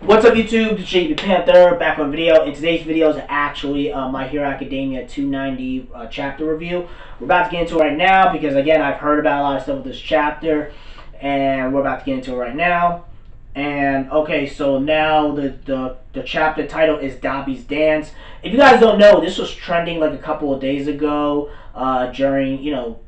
What's up YouTube, it's JP Panther, back on video. In today's video is actually uh, My Hero Academia 290 uh, chapter review. We're about to get into it right now because again, I've heard about a lot of stuff with this chapter and we're about to get into it right now. And okay, so now the, the, the chapter title is Dabi's Dance. If you guys don't know, this was trending like a couple of days ago uh, during, you know,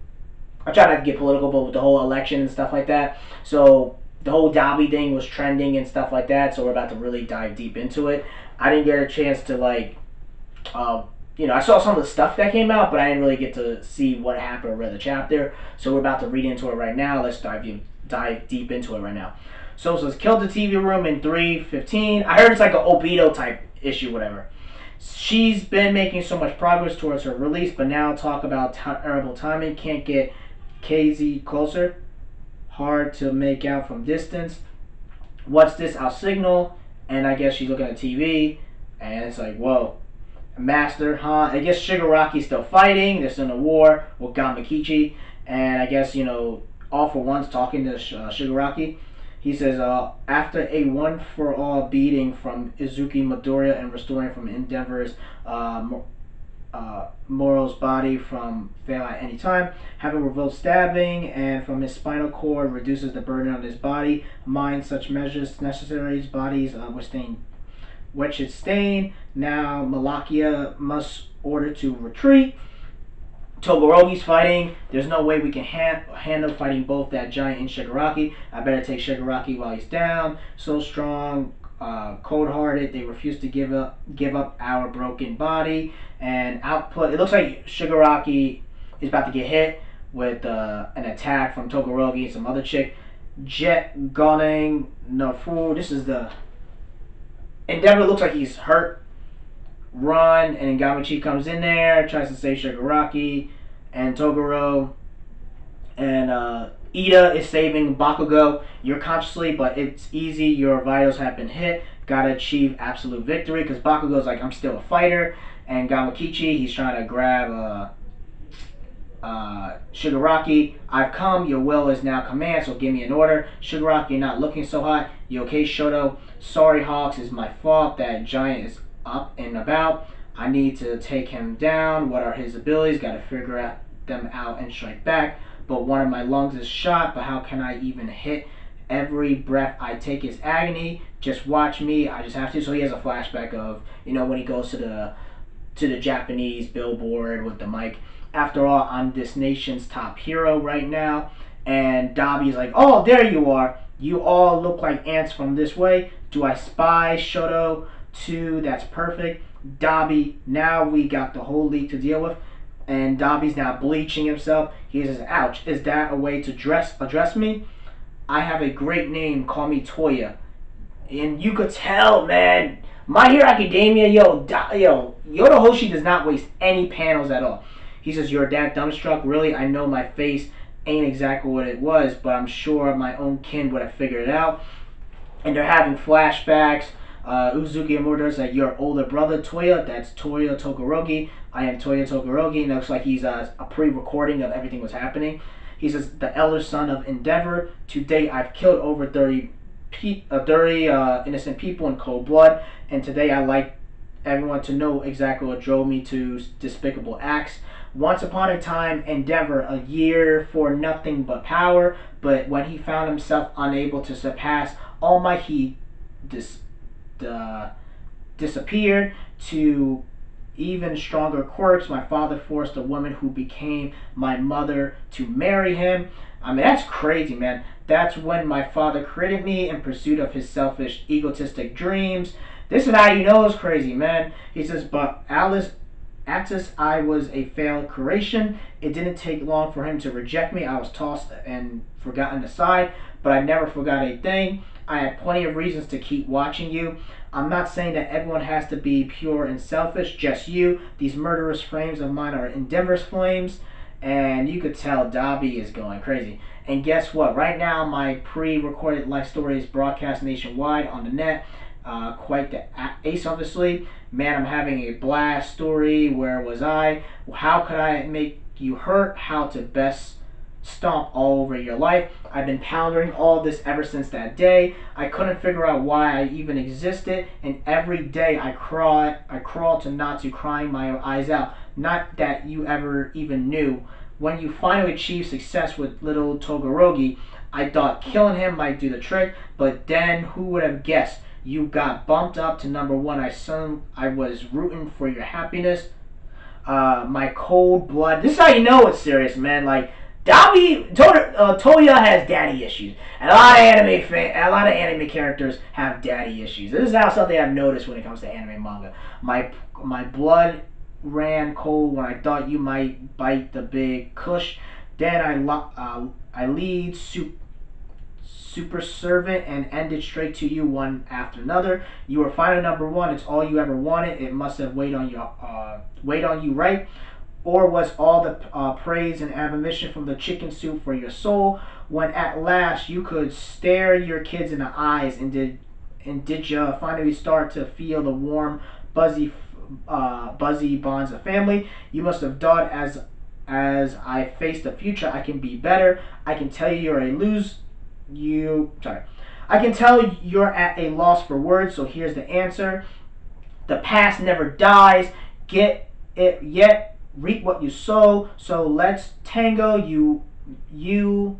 I try not to get political, but with the whole election and stuff like that. So the whole Dabi thing was trending and stuff like that. So we're about to really dive deep into it. I didn't get a chance to like, uh, you know, I saw some of the stuff that came out, but I didn't really get to see what happened or read the chapter. So we're about to read into it right now. Let's dive deep, dive deep into it right now. So it says killed the TV room in 315. I heard it's like an Obito type issue, whatever. She's been making so much progress towards her release, but now talk about terrible timing. Can't get KZ closer hard to make out from distance. What's this? Our signal. And I guess she's looking at TV. And it's like, whoa. Master, huh? I guess Shigaraki's still fighting. They're still in a war with Gamakichi. And I guess, you know, All for One's talking to uh, Shigaraki. He says, uh, after a one-for-all beating from Izuku Midoriya and restoring from Endeavor's uh, uh, Moro's body from fail at any time. Having revealed stabbing and from his spinal cord reduces the burden on his body. Mind such measures necessary. His body's uh, withstand wretched stain. Now Malakia must order to retreat. Todoroki's fighting. There's no way we can hand, handle fighting both that giant and Shigaraki. I better take Shigaraki while he's down. So strong, uh, cold-hearted. They refuse to give up give up our broken body and output. It looks like Shigaraki is about to get hit with uh, an attack from Todoroki and some other chick. Jet gunning no fool. This is the Endeavor looks like he's hurt. Run and Gamachi comes in there, tries to save Shigaraki and Toguro and uh, Iida is saving Bakugo. You're consciously, but it's easy. Your vitals have been hit. Gotta achieve absolute victory because Bakugo's like, I'm still a fighter. And Gamakichi, he's trying to grab uh, uh, Shigaraki. I've come. Your will is now command, so give me an order. Shigaraki, you're not looking so hot. You okay, Shoto? Sorry, Hawks. It's my fault. That giant is up and about. I need to take him down. What are his abilities? Got to figure out them out and strike back but one of my lungs is shot, but how can I even hit? Every breath I take is agony. Just watch me. I just have to. So he has a flashback of, you know, when he goes to the to the Japanese billboard with the mic. After all, I'm this nation's top hero right now. And Dabi is like, oh, there you are. You all look like ants from this way. Do I spy Shoto? Two, that's perfect. Dabi, now we got the whole league to deal with and Dabi's now bleaching himself. He says, ouch, is that a way to dress address me? I have a great name, call me Toya. And you could tell, man, My Hero Academia, yo, da, yo, Yoda Hoshi does not waste any panels at all. He says, you're that dumbstruck? Really, I know my face ain't exactly what it was, but I'm sure my own kin would have figured it out. And they're having flashbacks uh, Uzuki Amuro said, your older brother, Toya, that's Toya Todoroki. I am Toya Todoroki. Looks like he's a pre-recording of everything was happening. He says, the elder son of Endeavor. Today I've killed over 30, pe- uh, 30 uh, innocent people in cold blood. And today, I like everyone to know exactly what drove me to despicable acts. Once upon a time, Endeavor, a year for nothing but power. But when he found himself unable to surpass all my heat, dis- uh, disappeared to even stronger quirks. My father forced a woman who became my mother to marry him. I mean, that's crazy, man. That's when my father created me in pursuit of his selfish, egotistic dreams. This is how you know it's crazy, man. He says, but Alice Axis, I was a failed creation. It didn't take long for him to reject me. I was tossed and forgotten aside, but I never forgot a thing. I had plenty of reasons to keep watching you. I'm not saying that everyone has to be pure and selfish, just you. These murderous flames of mine are Endeavor's flames, and you could tell Dabi is going crazy. And guess what? Right now, my pre-recorded life story is broadcast nationwide on the net. Uh, quite the ace obviously. Man, I'm having a blast story. Where was I? How could I make you hurt? How to best stomp all over your life. I've been pondering all this ever since that day. I couldn't figure out why I even existed, and every day I crawl, I crawl to Natsu, crying my eyes out. Not that you ever even knew. When you finally achieve success with little Todoroki, I thought killing him might do the trick, but then who would have guessed? You got bumped up to number one. I son, I was rooting for your happiness. Uh, my cold blood. This is how you know it's serious, man. Like Dabi to, uh, Toya has daddy issues. And a lot of anime fan, a lot of anime characters have daddy issues. This is how something I've noticed when it comes to anime manga. My my blood ran cold when I thought you might bite the big kush. Then I uh, I lead super super servant and ended straight to you one after another. You were finally number one. It's all you ever wanted. It must have weighed on you uh, weighed on you right or was all the uh, praise and admonition from the chicken soup for your soul when at last you could stare your kids in the eyes and did and did you finally start to feel the warm buzzy uh, buzzy bonds of family you must have thought as as i face the future i can be better i can tell you you're a lose you sorry i can tell you're at a loss for words so here's the answer the past never dies get it yet reap what you sow. So let's tango you, you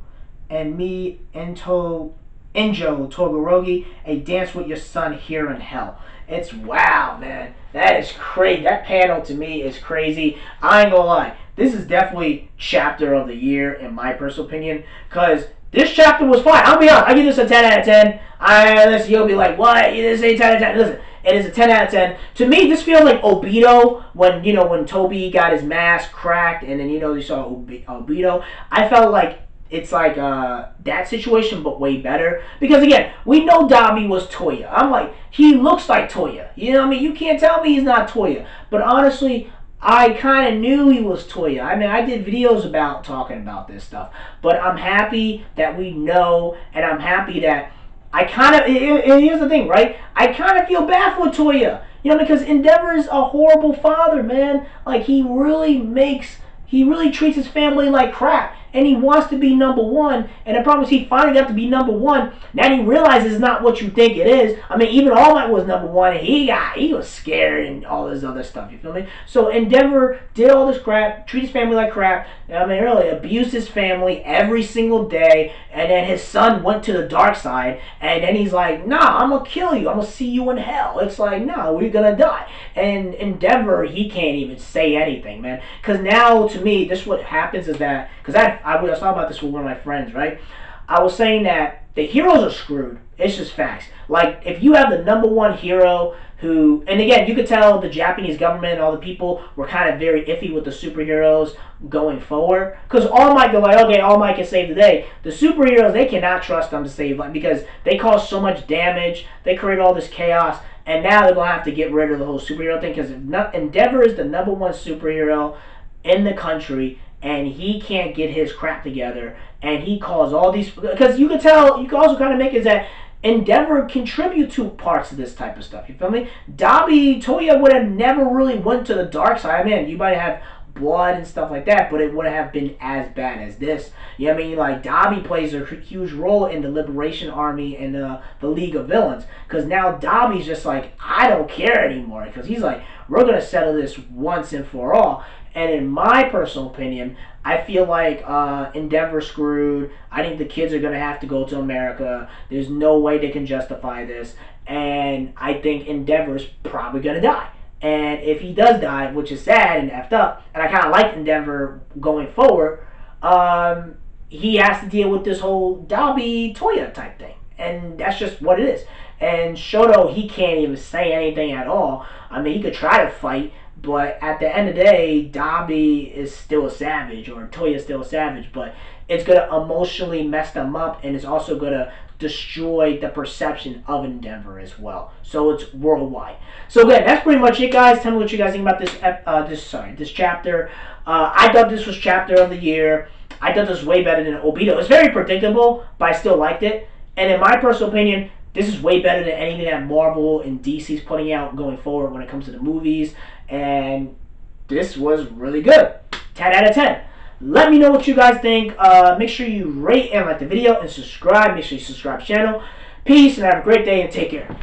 and me into Enji Todoroki, a dance with your son here in hell. It's wow, man. That is crazy. That panel to me is crazy. I ain't gonna lie. This is definitely chapter of the year in my personal opinion. Cause this chapter was fine. I'll be honest. I give this a 10 out of 10. I listen, you'll be like, what? Didn't say 10 out of 10. Listen, it is a 10 out of 10. To me, this feels like Obito when, you know, when Tobi got his mask cracked and then, you know, you saw Obito. I felt like it's like uh, that situation, but way better. Because again, we know Dabi was Toya. I'm like, he looks like Toya. You know what I mean? You can't tell me he's not Toya. But honestly, I kind of knew he was Toya. I mean, I did videos about talking about this stuff. But I'm happy that we know, and I'm happy that I kind of, here's the thing, right? I kind of feel bad for Toya. You know, because Endeavor is a horrible father, man. Like, he really makes, he really treats his family like crap and he wants to be number one. And the problem is he finally got to be number one. Now he realizes it's not what you think it is. I mean, even All Might was number one, and he got he was scared and all this other stuff. You feel me? So Endeavor did all this crap, treat his family like crap. I mean, really abused his family every single day. And then his son went to the dark side, and then he's like, "Nah, I'm gonna kill you. I'm gonna see you in hell." It's like, "No, we're gonna die." And Endeavor, he can't even say anything, man. Because now, to me, this what happens is that because I I was talking about this with one of my friends, right? I was saying that the heroes are screwed. It's just facts. Like if you have the number one hero who, and again, you could tell the Japanese government and all the people were kind of very iffy with the superheroes going forward. Because All Might, go like, okay, All Might can save the day. The superheroes, they cannot trust them to save life because they cause so much damage. They create all this chaos. And now they're going to have to get rid of the whole superhero thing because Endeavor is the number one superhero in the country and he can't get his crap together and he calls all these because you can tell you can also kind of make it that Endeavor contribute to parts of this type of stuff. You feel me? Dabi Toya would have never really went to the dark side. I mean, you might have blood and stuff like that, but it wouldn't have been as bad as this. You know what I mean? Like Dabi plays a huge role in the Liberation Army and uh, the League of Villains because now Dabi's just like I don't care anymore because he's like we're gonna settle this once and for all. And in my personal opinion, I feel like uh, Endeavor screwed. I think the kids are going to have to go to America. There's no way they can justify this. And I think Endeavor's probably going to die. And if he does die, which is sad and effed up, and I kind of like Endeavor going forward, um, he has to deal with this whole Dabi Toya type thing. And that's just what it is. And Shoto, he can't even say anything at all. I mean, he could try to fight, but at the end of the day, Dabi is still a savage, or Toya is still a savage, but it's going to emotionally mess them up, and it's also going to destroy the perception of Endeavor as well. So it's worldwide. So again, that's pretty much it, guys. Tell me what you guys think about this. Uh, this sorry, this chapter. Uh, I thought this was chapter of the year. I thought this was way better than Obito. It's very predictable, but I still liked it. And in my personal opinion, this is way better than anything that Marvel and DC's putting out going forward when it comes to the movies. And this was really good. 10 out of 10. Let me know what you guys think. Uh, make sure you rate and like the video and subscribe. Make sure you subscribe channel. Peace and have a great day and take care.